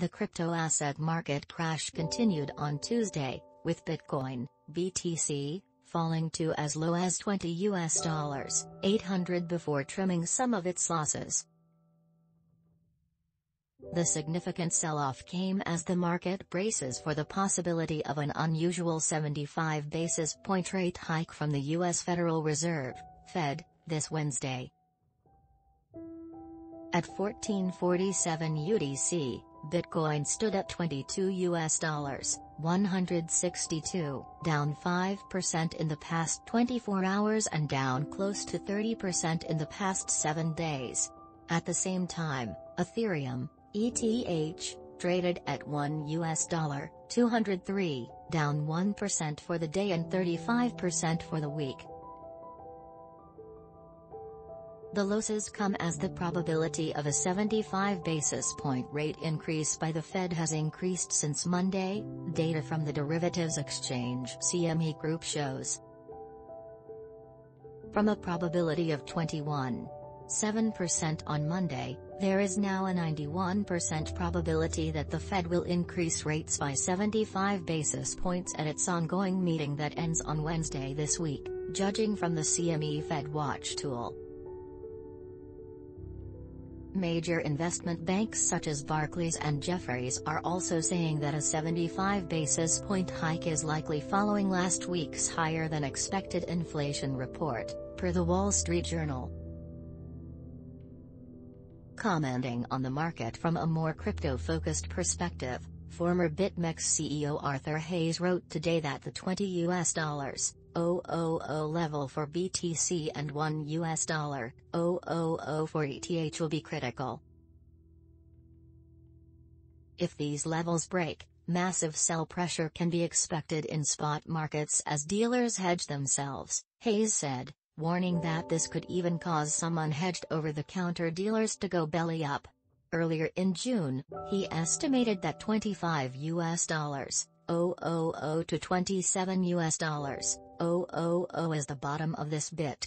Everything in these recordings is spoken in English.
The crypto asset market crash continued on Tuesday, with Bitcoin, BTC, falling to as low as 20 US dollars 800 before trimming some of its losses. The significant sell-off came as the market braces for the possibility of an unusual 75 basis point rate hike from the U.S. Federal Reserve, Fed, this Wednesday. At 1447 UTC, Bitcoin stood at 22 US dollars, 162, down 5% in the past 24 hours and down close to 30% in the past 7 days. At the same time, Ethereum, ETH, traded at 1 US dollar, 203, down 1% for the day and 35% for the week. The losses come as the probability of a 75 basis point rate increase by the Fed has increased since Monday, data from the derivatives exchange CME Group shows. From a probability of 21.7% on Monday, there is now a 91% probability that the Fed will increase rates by 75 basis points at its ongoing meeting that ends on Wednesday this week, judging from the CME Fed Watch tool. Major investment banks such as Barclays and Jefferies are also saying that a 75 basis point hike is likely following last week's higher than expected inflation report, per the Wall Street Journal. Commenting on the market from a more crypto-focused perspective, former BitMEX CEO Arthur Hayes wrote today that the 20 US dollars 000 level for BTC and 1 US dollar 000 for ETH will be critical. If these levels break, massive sell pressure can be expected in spot markets as dealers hedge themselves, Hayes said, warning that this could even cause some unhedged over-the-counter dealers to go belly up. Earlier in June, he estimated that 25 US dollars 000 to 27 US dollars 000 is the bottom of this bit.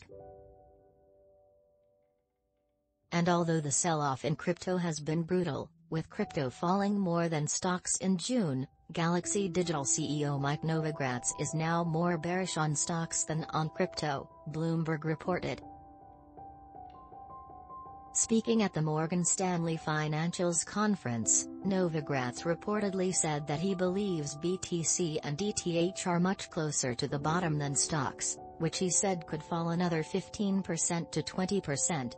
And although the sell-off in crypto has been brutal, with crypto falling more than stocks in June, Galaxy Digital CEO Mike Novogratz is now more bearish on stocks than on crypto, Bloomberg reported. Speaking at the Morgan Stanley Financials Conference, Novogratz reportedly said that he believes BTC and ETH are much closer to the bottom than stocks, which he said could fall another 15% to 20%.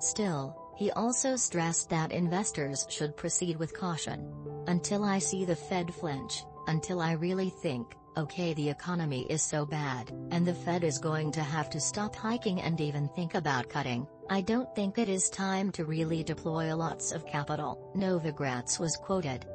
Still, he also stressed that investors should proceed with caution. Until I see the Fed flinch, until I really think, okay the economy is so bad, and the Fed is going to have to stop hiking and even think about cutting, I don't think it is time to really deploy lots of capital, Novogratz was quoted.